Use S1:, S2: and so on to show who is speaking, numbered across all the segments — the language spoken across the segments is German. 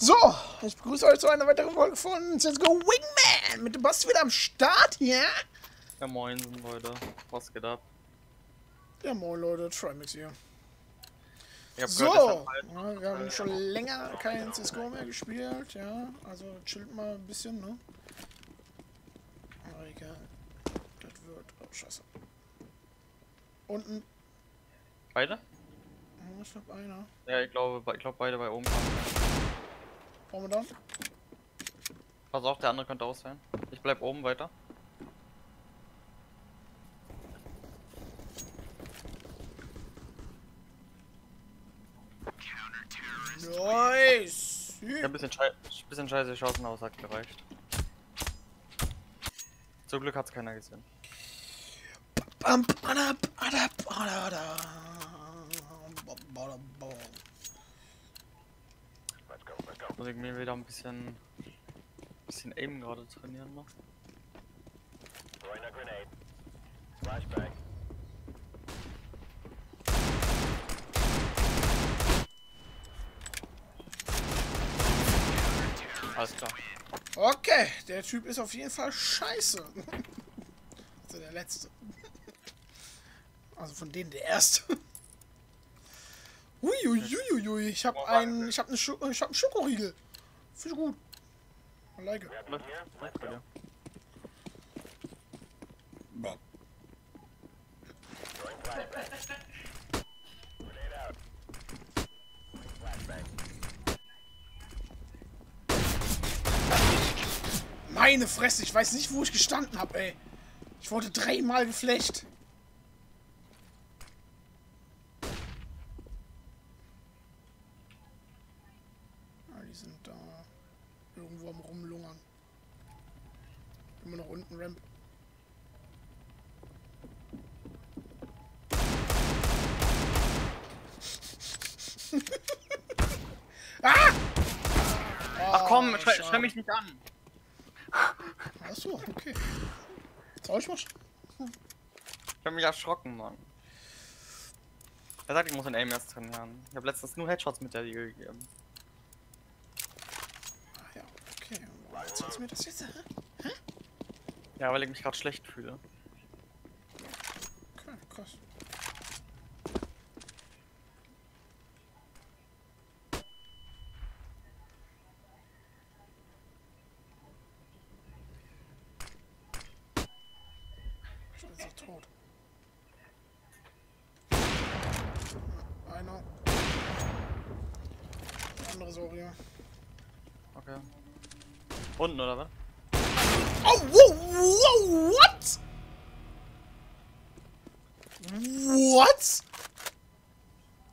S1: So, ich begrüße euch zu einer weiteren Folge von Let's Go Wingman mit dem Basti wieder am Start hier.
S2: Ja moin Leute, was geht ab?
S1: Ja moin Leute, Trimix hier.
S2: Ich hab
S1: So,
S2: gehört,
S1: ja, wir haben schon länger kein CSGO mehr gespielt, ja, also chillt mal ein bisschen, ne? Aber egal, das wird, oh scheiße. Unten,
S2: beide?
S1: ich hab einer.
S2: Ja, ich glaube, ich glaube beide bei oben.
S1: Brauchen wir da?
S2: Pass auf, der andere könnte sein. Ich bleib oben weiter.
S1: Nice!
S2: Ich hab ein bisschen, schei bisschen scheiße aber es hat gereicht. Zum Glück hat's keiner gesehen.
S1: Bam, bada, bada, bada, da.
S2: Muss mir wieder ein bisschen, bisschen Aim gerade trainieren noch. Alles klar.
S1: Okay, der Typ ist auf jeden Fall scheiße. Also der letzte. Also von denen der erste. Uiuiuiui, ich habe einen, ich habe eine, Schu ich habe einen Schokoriegel. Finde ich gut. I like it.
S2: Bei dir.
S1: Meine Fresse, ich weiß nicht, wo ich gestanden habe, ey. Ich wurde dreimal geflecht. Sind da irgendwo am rumlungern. Immer noch unten, Ramp. ah!
S2: Ach komm,
S1: Oh,
S2: schrei, mich nicht an.
S1: Achso, okay. Soll ich was?
S2: Ich hab mich erschrocken, Mann. Er sagt, ich muss in Aim erst trainieren. Ich hab letztens nur Headshots mit der Liga gegeben.
S1: Ah ja, okay. Warum erzählst du mir das jetzt? hä?
S2: Ja, weil ich mich gerade schlecht fühle.
S1: Okay, krass. Ich bin so tot. Einer. Der andere Saurier.
S2: Okay. Unten, oder was?
S1: Oh, wow, wow, what? What?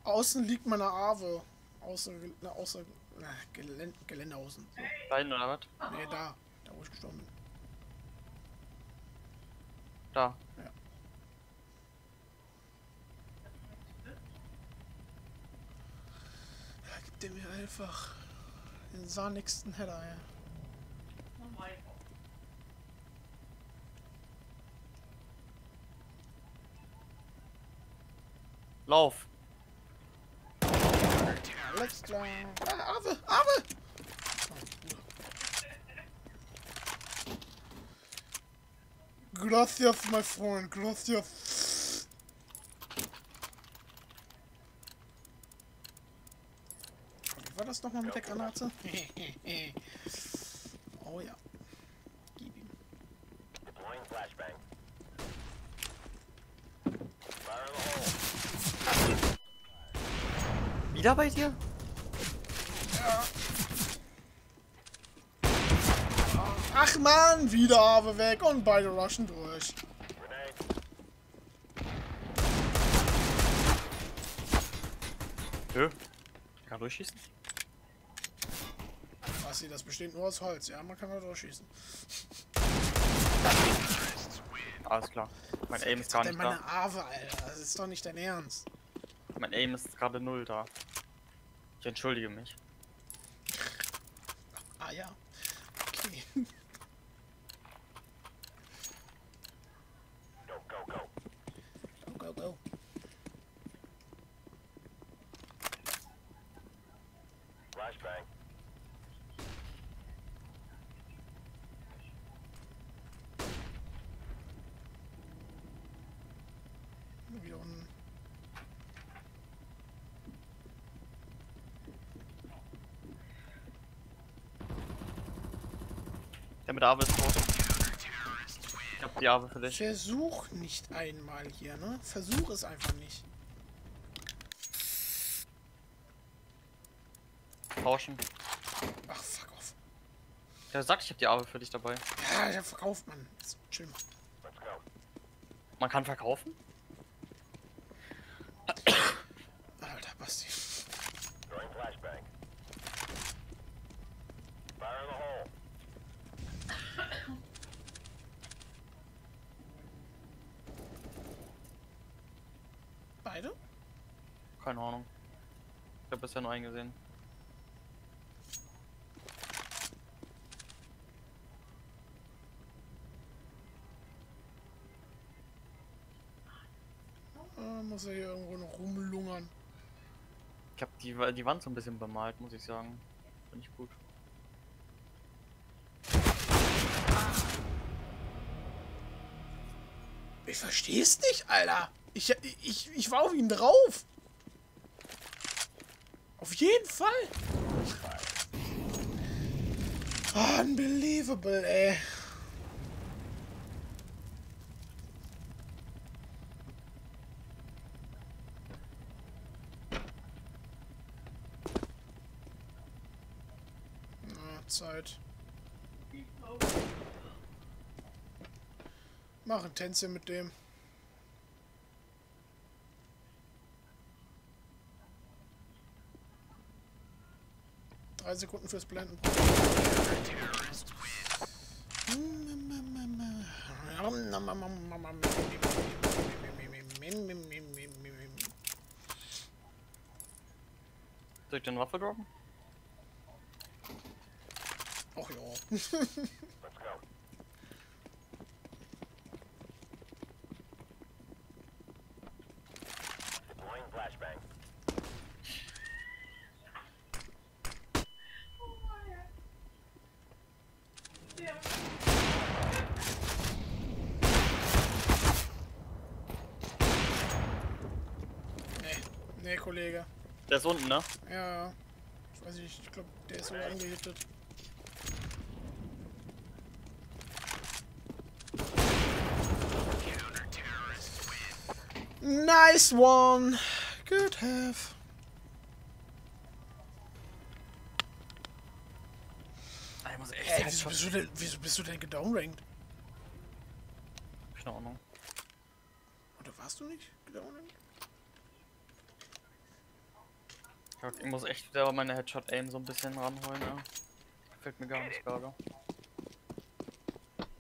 S1: Außen liegt meine Ave. Außer, na, außer, na, Gelände, Gelände außen. So.
S2: Da hinten, oder was?
S1: Nee, da. Da, wo ich gestorben bin.
S2: Da.
S1: Ja, gib dir mir einfach den sahnigsten Header, ja.
S2: Lauf.
S1: Alles klar. Ah, Ave, Ave! Gracias, my friend, gracias. War das nochmal mit der Granate? oh ja. Gib ihm.
S3: Deploying flashbang. Fire in the hole.
S2: Wieder bei dir?
S1: Ach man, wieder Ave weg und beide rushen durch.
S3: Grenade.
S2: Nö. Kann durchschießen?
S1: Sie, das besteht nur aus Holz. Ja, man kann da durchschießen.
S2: Alles klar. Mein Aim ist gar nicht
S1: meine
S2: da.
S1: Ave, Alter. Das ist doch nicht dein Ernst.
S2: Mein Aim ist gerade null da. Ich entschuldige mich.
S1: Ah ja. Okay. Unten.
S2: Der mit der Arbe ist tot. Ich hab die Arbe für dich.
S1: Versuch nicht einmal hier, ne? Versuch es einfach nicht.
S2: Tauschen.
S1: Ach, fuck off.
S2: Der sagt, ich hab die Arbe für dich dabei.
S1: Ja, der verkauft man. Jetzt Chill mal.
S2: Man kann verkaufen?
S1: Alter, Basti. Beide?
S2: Keine Ahnung. Ich hab bisher nur einen gesehen.
S1: Ah, muss er hier irgendwo noch rumlungern.
S2: Ich hab die, die Wand so ein bisschen bemalt, muss ich sagen. Finde ich gut.
S1: Ich versteh's nicht, Alter. Ich, ich, ich war auf ihn drauf. Auf jeden Fall. Unbelievable, ey. Na, Zeit. Machen Tänze mit dem. Drei Sekunden fürs Blenden.
S2: Soll ich eine Waffe droppen?
S1: Ach ja.
S3: Let's go. Deploying flashbang.
S1: Nee, nee, Kollege.
S2: Der ist unten, ne?
S1: Ja, ich weiß nicht, ich glaube, der ist so angehittet. Nice one! Good have.
S2: Ah, Ich muss echt
S1: Ey, wieso bist, du denn, wieso bist du denn gedownrankt?
S2: Keine Ahnung.
S1: Oder warst du nicht gedownrankt?
S2: Ich muss echt wieder meine Headshot-Aim so ein bisschen ranholen, ja. Fällt mir gar nicht gerade.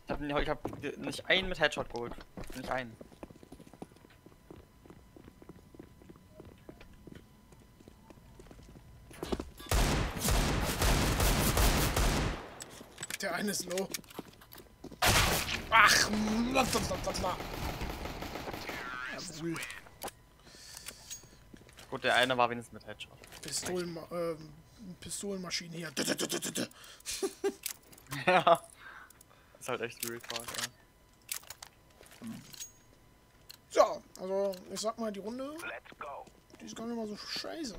S2: Ich hab, nicht- ich hab nicht einen mit Headshot geholt. Nicht einen.
S1: Der eine ist low. Ach, blablabla. Jawohl.
S2: Gut, der eine war wenigstens mit Headshot.
S1: Pistolen, ähm, Pistolenmaschine hier.
S2: Ja. Ist halt echt Real Talk, ja.
S1: Ja, also ich sag mal, die Runde,
S3: Let's go.
S1: die ist gar nicht mal so scheiße.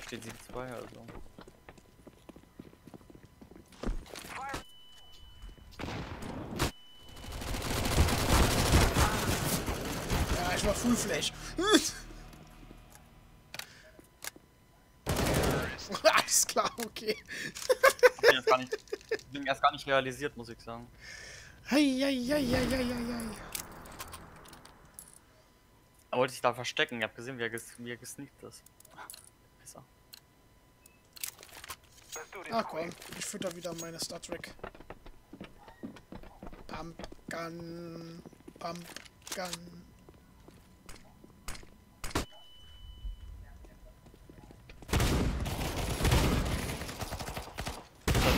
S2: Steht 7-2, also.
S1: Ja, ich war Full Flash. Alles klar, okay.
S2: Hab ich gar nicht, bin erst gar nicht realisiert, muss ich sagen.
S1: Heieieiei.
S2: Er wollte sich da verstecken, ich hab gesehen, wie er, ges wie er gesneakt ist. Besser.
S1: Ach komm, ich fütter wieder meine Star Trek. Pumpgun. Pumpgun.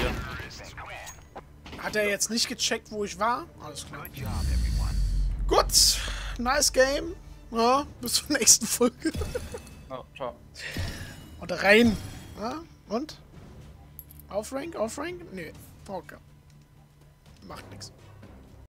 S2: Dir.
S1: Hat er jetzt nicht gecheckt, wo ich war? Alles klar. Gut, nice game. Ja, bis zur nächsten Folge.
S2: Oh, ciao.
S1: Und rein. Ja, und? Auf Rank? Auf Rank? Nee. Okay. Macht nichts.